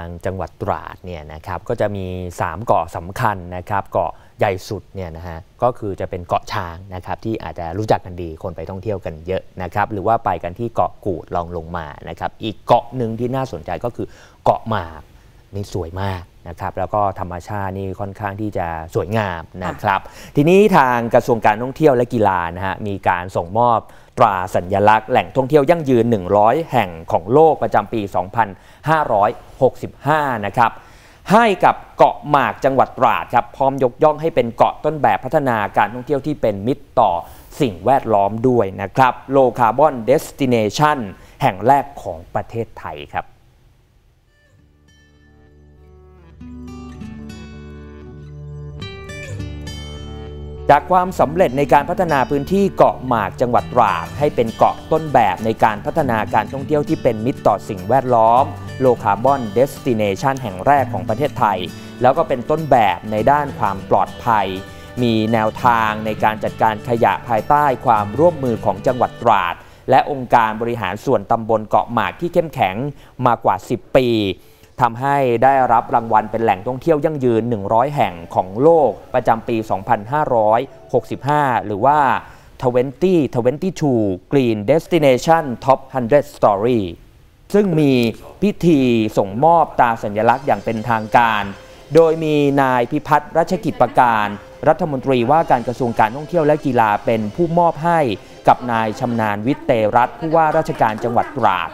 ทางจังหวัดตราดเนี่ยนะครับก็จะมี 3 เกาะสำคัญนะครับเกาะใหญ่สุดเนี่ยนะฮะก็คือจะเป็นเกาะช้างนะครับที่อาจจะรู้จักกันดีคนไปท่องเที่ยวกันเยอะนะครับหรือว่าไปกันที่เกาะกูดลองลงมานะครับอีกเกาะหนึ่งที่น่าสนใจก็คือเกาะหมากนี่สวยมาก นะครับแล้วก็ธรรมชาตินี่ค่อนข้างที่จะสวยงามนะครับ ทีนี้ทางกระทรวงการท่องเที่ยวและกีฬานะฮะมีการส่งมอบตราสัญลักษณ์แหล่งท่องเที่ยวยั่งยืน 100 แห่งของโลกประจำปี 2565 นะครับให้กับเกาะหมากจังหวัดตราดครับพร้อมยกย่องให้เป็นเกาะต้นแบบพัฒนาการท่องเที่ยวที่เป็นมิตรต่อสิ่งแวดล้อมด้วยนะครับ low carbon destination แห่งแรกของประเทศไทยครับ จากความสำเร็จในการพัฒนาพื้นที่เกาะหมากจังหวัดตราด ให้เป็นเกาะต้นแบบในการพัฒนาการท่องเที่ยวที่เป็นมิตรต่อสิ่งแวดล้อมlow carbon destination แห่งแรกของประเทศไทย แล้วก็เป็นต้นแบบในด้านความปลอดภัย มีแนวทางในการจัดการขยะภายใต้ความร่วมมือของจังหวัดตราด และองค์การบริหารส่วนตำบลเกาะหมากที่เข้มแข็งมากว่า 10 ปี ทำให้ได้รับรางวัลเป็นแหล่งท่องเที่ยวยั่งยืน 100 แห่งของโลกประจำปี 2565 หรือว่า 2022 Green Destinations Top 100 Story ซึ่งมีพิธีส่งมอบตาสัญลักษณ์อย่างเป็นทางการ โดยมีนายพิพัฒน์รัชกิจประการ รัฐมนตรีว่าการกระทรวงการท่องเที่ยวและกีฬาเป็นผู้มอบให้กับนายชำนาญวิทย์เตรัตน์ผู้ว่าราชการจังหวัดตราด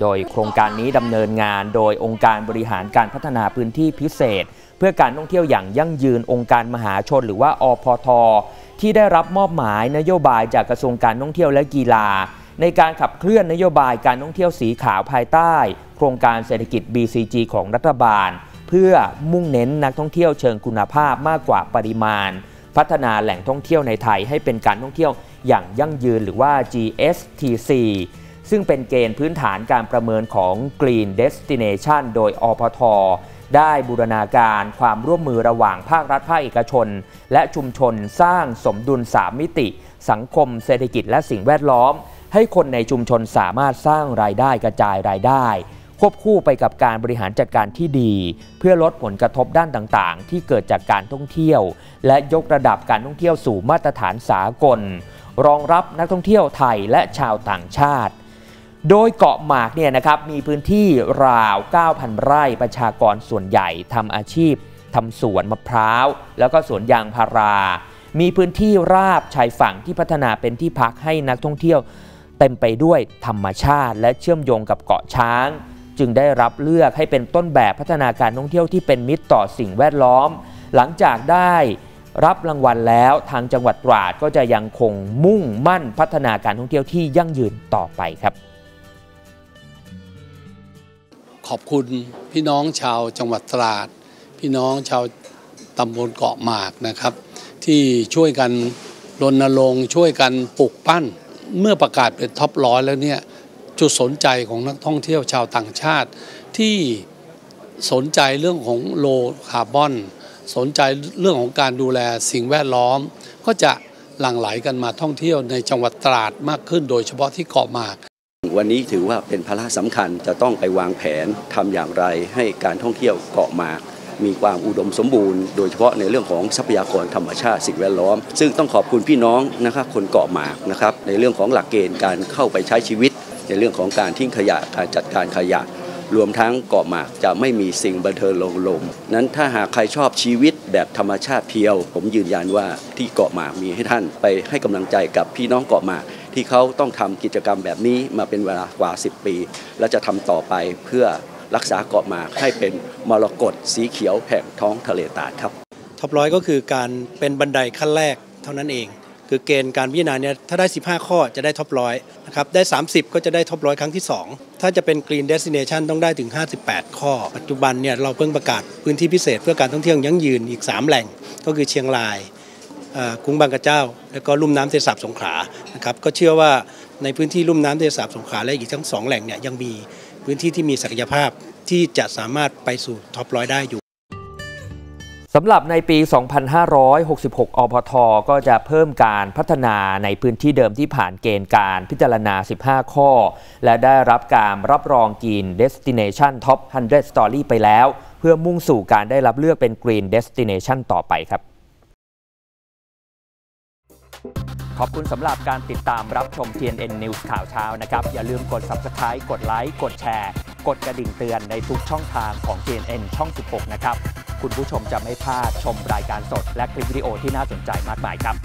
โดยโครงการนี้ดำเนินงานโดยองค์การบริหารการพัฒนาพื้นที่พิเศษ เพื่อการท่องเที่ยวอย่างยั่งยืนองค์การมหาชนหรือว่าอพท ที่ได้รับมอบหมายนโยบายจากกระทรวงการท่องเที่ยวและกีฬา ในการขับเคลื่อนนโยบายการท่องเที่ยวสีขาวภายใต้ โครงการเศรษฐกิจ BCG ของรัฐบาล เพื่อมุ่งเน้นนักท่องเที่ยวเชิงคุณภาพมากกว่าปริมาณ พัฒนาแหล่งท่องเที่ยวในไทยให้เป็นการท่องเที่ยวอย่างยั่งยืนหรือว่า GSTC ซึ่งเป็นเกณฑ์พื้นฐานการประเมินของ Green Destination โดยอพทได้บูรณาการความร่วมมือระหว่างภาครัฐภาคเอกชน และชุมชนสร้างสมดุล 3 มิติ สังคมเศรษฐกิจและสิ่งแวดล้อม ให้คนในชุมชนสามารถสร้างรายได้กระจายรายได้ ควบคู่ไปกับการบริหารจัดการที่ดี เพื่อลดผลกระทบด้านต่างๆ ที่เกิดจากการท่องเที่ยว และยกระดับการท่องเที่ยวสู่มาตรฐานสากล รองรับนักท่องเที่ยวไทยและชาวต่างชาติ โดยเกาะหมากเนี่ยนะครับมีพื้นที่ราว 9,000 ไร่ประชากรส่วนใหญ่ทำอาชีพทำสวนมะพร้าว แล้วก็สวนยางพารา มีพื้นที่ราบชายฝั่งที่พัฒนาเป็นที่พักให้นักท่องเที่ยว เต็มไปด้วยธรรมชาติ และเชื่อมโยงกับเกาะช้าง จึงได้รับเลือกให้เป็นต้นแบบพัฒนาการท่องเที่ยวที่เป็นมิตรต่อสิ่งแวดล้อม หลังจากได้รับรางวัลแล้วทางจังหวัดตราดก็จะยังคงมุ่งมั่นพัฒนาการท่องเที่ยวที่ยั่งยืนต่อไปครับ ขอบคุณพี่น้องชาวจังหวัดตราด พี่น้องชาวตำบลเกาะหมากนะครับ ที่ช่วยกันรณรงค์ช่วยกันปลูกปั้น เมื่อประกาศเป็น top ร้อยแล้วเนี่ยจุดสนใจของนักท่องเที่ยวชาวต่างชาติที่สนใจเรื่องของ low carbon สนใจเรื่องของการดูแลสิ่งแวดล้อม ก็จะหลั่งไหลกันมาท่องเที่ยวในจังหวัดตราดมากขึ้นโดยเฉพาะที่เกาะหมาก วันนี้ถือว่าเป็นภาระสำคัญจะต้องไปวางแผนทำอย่างไร ให้การท่องเที่ยวเกาะหมากมีความอุดมสมบูรณ์โดยเฉพาะในเรื่องของทรัพยากรธรรมชาติสิ่งแวดล้อม ซึ่งต้องขอบคุณพี่น้องนะครับคนเกาะหมากนะครับในเรื่องของหลักเกณฑ์การเข้าไปใช้ชีวิต ในเรื่องของการทิ้งขยะการจัดการขยะ รวมทั้งเกาะหมากจะไม่มีสิ่งบันเทิงลงลมนั้นถ้าหากใครชอบชีวิตแบบธรรมชาติเพียว ผมยืนยันว่าที่เกาะหมากมีให้ท่านไปให้กำลังใจกับพี่น้องเกาะหมาก ที่เขาต้องทำกิจกรรมแบบนี้มาเป็นเวลากว่า 10 ปี และจะทำต่อไปเพื่อรักษาเกาะหมากให้เป็นมรกตสีเขียวแห่งท้องทะเลตาดครับท็อปร้อยก็คือการเป็นบันไดขั้นแรกเท่านั้นเอง คือเกณฑ์การพิจารณาเนี่ยถ้าได้ 15 ข้อจะได้ท็อปร้อยนะครับได้ 30 ก็จะได้ท็อปร้อยครั้งที่ 2 ถ้าจะเป็น Green Destination ต้องได้ถึง 58 ข้อ ปัจจุบันเนี่ยเราเพิ่งประกาศพื้นที่พิเศษเพื่อการท่องเที่ยวยั่งยืนอีก 3 แหล่งก็คือเชียงราย เอ่อกรุงบางกระเจ้า แล้วก็ลุ่มน้ำเทสาบสงขลานะครับก็เชื่อว่าในพื้นที่ลุ่มน้ำเทสาบสงขลาและอีกทั้งสองแหล่งเนี่ยยังมีพื้นที่ที่มีศักยภาพที่จะสามารถไปสู่ท็อปร้อยได้อยู่สสำหรับในปี 2566 อพท ก็จะเพิ่มการพัฒนาในพื้นที่เดิมที่ผ่านเกณฑ์การพิจารณา 15 ข้อ และได้รับการรับรองกิน Destination Top 100 Story ไปแล้ว เพื่อมุ่งสู่การได้รับเลือกเป็น Green Destination ต่อไปครับ ขอบคุณสำหรับการติดตามรับชม TNN News ข่าวเช้านะครับ อย่าลืมกด Subscribe กดไลค์กดแชร์ กดกระดิ่งเตือนในทุกช่องทางของ TNN ช่อง 16 นะครับ คุณผู้ชมจะไม่พลาดชมรายการสด และคลิปวิดีโอที่น่าสนใจมากมายครับ